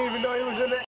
even though he was in it.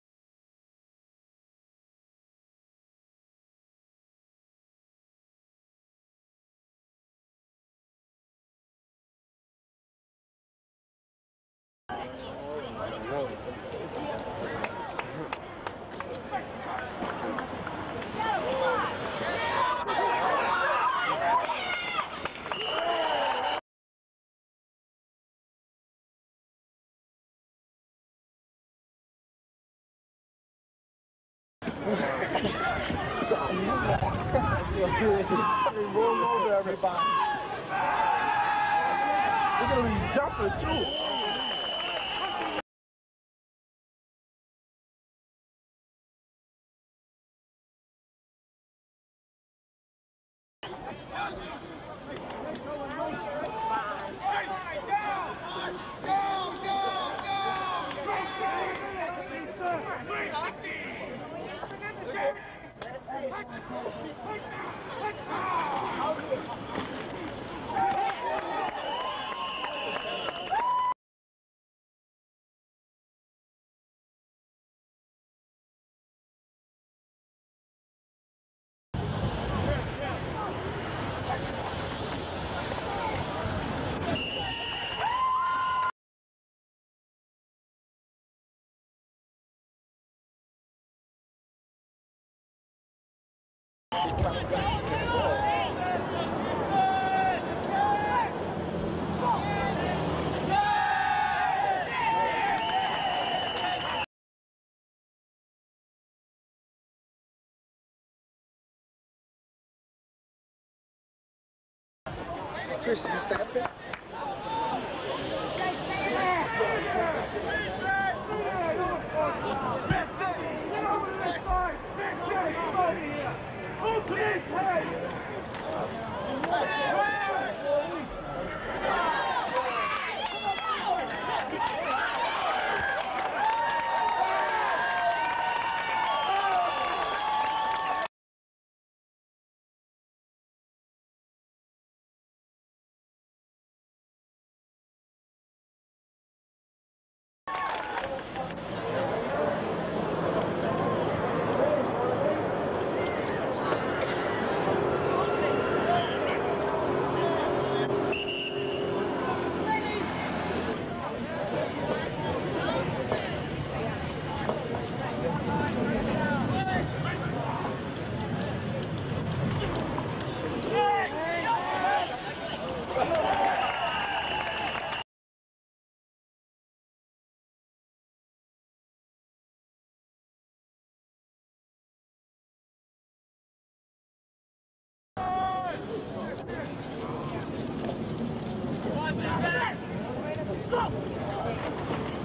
going to roll over everybody. He's gonna be jumping too. Houd Christian, stop it. Please, hey! Stop!